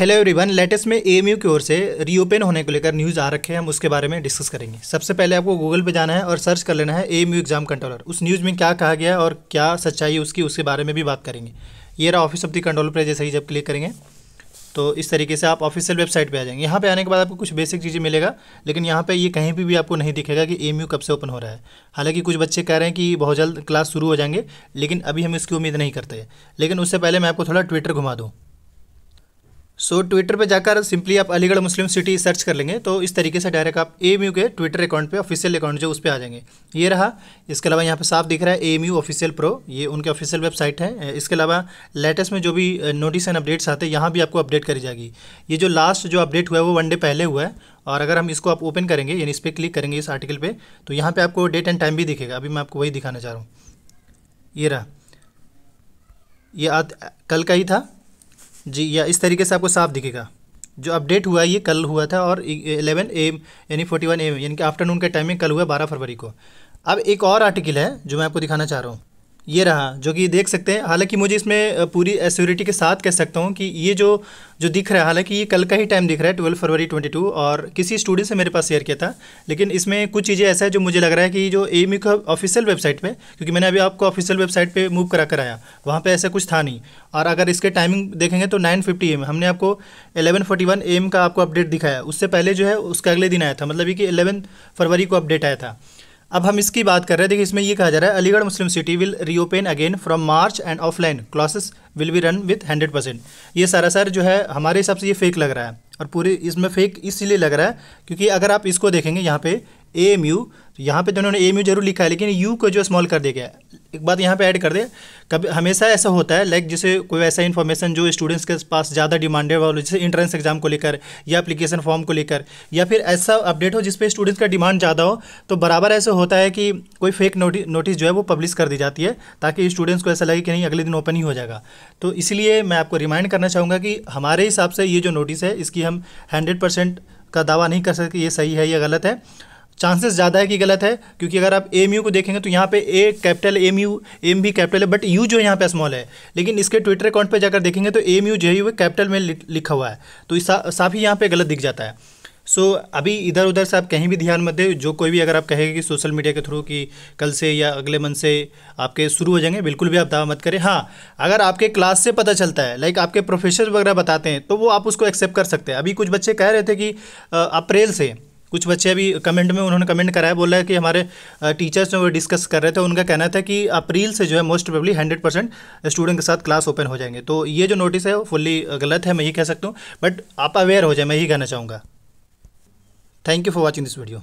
Hello everyone latest में AMU की ओर से रीओपन होने को लेकर न्यूज़ आ रखे हैं हम उसके बारे में डिस्कस करेंगे। सबसे पहले आपको गूगल पे जाना है और सर्च कर लेना है एएमयू एग्ज़ाम कंट्रोलर उस न्यूज़ में क्या कहा गया और क्या सच्चाई है उसकी उसके बारे में भी बात करेंगे। ये रहा ऑफ़िस ऑफ़ द कंट्रोलर पर जैसे ही जब क्लिक करेंगे तो इस तरीके से आप ऑफिशियल वेबसाइट पे आ जाएँगे। यहाँ पे आने के बाद आपको कुछ बेसिक चीज़ें मिलेगा लेकिन यहाँ पे ये कहीं भी, भी आपको नहीं दिखेगा कि एम कब से ओपन हो रहा है। हालाँकि कुछ बच्चे कह रहे हैं कि बहुत जल्द क्लास शुरू हो जाएँगे लेकिन अभी हम इसकी उम्मीद नहीं करते। लेकिन उससे पहले मैं आपको थोड़ा ट्विटर घुमा दूँ। सो so, ट्विटर पे जाकर सिंपली आप अलीगढ़ मुस्लिम सिटी सर्च कर लेंगे तो इस तरीके से डायरेक्ट आप ए के ट्विटर अकाउंट पे ऑफिशियल अकाउंट जो उस पर आ जाएँगे। ये रहा। इसके अलावा यहाँ पे साफ़ दिख रहा है ए ऑफिशियल प्रो ये उनके ऑफिशियल वेबसाइट है। इसके अलावा लेटेस्ट में जो भी नोटिस एंड अपडेट्स आते हैं यहाँ भी आपको अपडेट करी जाएगी। ये जो लास्ट जो अपडेट हुआ है वो वन डे पहले हुआ है। और अगर हम इसको आप ओपन करेंगे यानी इस पर क्लिक करेंगे इस आर्टिकल पर तो यहाँ पर आपको डेट एंड टाइम भी दिखेगा। अभी मैं आपको वही दिखाना चाह रहा हूँ। ये रहा। ये कल का ही था। जी, या इस तरीके से आपको साफ़ दिखेगा। जो अपडेट हुआ है, ये कल हुआ था और एलेवन एम यानी फोर्टी वन एम यानी कि आफ्टरनून के टाइमिंग कल हुआ बारह फरवरी को। अब एक और आर्टिकल है, जो मैं आपको दिखाना चाह रहा हूँ। ये रहा, जो कि देख सकते हैं। हालाँकि मुझे इसमें पूरी एश्योरिटी के साथ कह सकता हूँ कि ये जो जो दिख रहा है, हालाँकि ये कल का ही टाइम दिख रहा है ट्वेल्व फरवरी ट्वेंटी टू और किसी स्टूडेंट से मेरे पास शेयर किया था। लेकिन इसमें कुछ चीज़ें ऐसा है जो मुझे लग रहा है कि जो एम का ऑफिशियल वेबसाइट पर क्योंकि मैंने अभी आपको ऑफिशियल वेबसाइट पर मूव करा कर आया वहाँ पर ऐसा कुछ था नहीं। और अगर इसके टाइमिंग देखेंगे तो नाइन फिफ्टी एम हमने आपको एलेवन फोर्टी वन एम का आपको अपडेट दिखाया। उससे पहले जो है, उसका अगले दिन आया था मतलब ये कि एलेवन फरवरी को अपडेट आया था। अब हम इसकी बात कर रहे हैं। देखिए, इसमें ये कहा जा रहा है, Aligarh Muslim city will reopen again from March end offline classes will be run with hundred percent ये सारा सर जो है, हमारे हिसाब से ये फेक लग रहा है और पूरे इसमें फेक इसलिए लग रहा है क्योंकि अगर आप इसको देखेंगे यहाँ पे ए एम यू तो यहाँ पे तो उन्होंने ए एम यू ज़रूर लिखा है, लेकिन यू को जो स्मॉल कर दिया गया एक बात यहाँ पे ऐड कर दे, कभी हमेशा ऐसा होता है लाइक जैसे कोई ऐसा इन्फॉर्मेशन जो स्टूडेंट्स के पास ज़्यादा डिमांडेड वाले जैसे इंट्रेंस एग्ज़ाम को लेकर, या एप्लीकेशन फॉर्म को लेकर, या फिर ऐसा अपडेट हो जिसपे स्टूडेंट्स का डिमांड ज़्यादा हो तो बराबर ऐसा होता है कि कोई फेक नोटिस जो है वो पब्लिश कर दी जाती है, ताकि स्टूडेंट्स को ऐसा लगे कि नहीं, अगले दिन ओपन ही हो जाएगा। तो इसलिए मैं आपको रिमाइंड करना चाहूँगा कि हमारे हिसाब से ये जो नोटिस है, इसकी हम हंड्रेड का दावा नहीं कर सकते ये सही है या गलत है। चांसेस ज़्यादा है कि गलत है क्योंकि अगर आप एम यू को देखेंगे तो यहाँ पे A capital M U M भी कैपिटल है बट यू जो यहाँ पे स्मॉल है। लेकिन इसके ट्विटर अकाउंट पे जाकर देखेंगे तो एम यू जो है वो कैपिटल में लिखा हुआ है। तो साफ़ ही यहाँ पे गलत दिख जाता है। सो so, अभी इधर उधर से आप कहीं भी ध्यान मत दें जो कोई भी अगर आप कहेंगे कि सोशल मीडिया के थ्रू कि कल से या अगले मंथ से आपके शुरू हो जाएँगे बिल्कुल भी आप दावा मत करें। हाँ अगर आपके क्लास से पता चलता है लाइक आपके प्रोफेसर वगैरह बताते हैं तो वो आप उसको एक्सेप्ट कर सकते हैं। अभी कुछ बच्चे कह रहे थे कि अप्रैल से कुछ बच्चे अभी कमेंट में उन्होंने कमेंट कराया, बोला है कि हमारे टीचर्स जो डिस्कस कर रहे थे, उनका कहना था कि अप्रैल से जो है most probably hundred percent student के साथ क्लास ओपन हो जाएँगे। तो ये जो नोटिस है वो फुल्ली गलत है, मैं ये कह सकता हूँ बट आप अवेयर हो जाए, मैं यही कहना चाहूँगा। Thank you for watching this video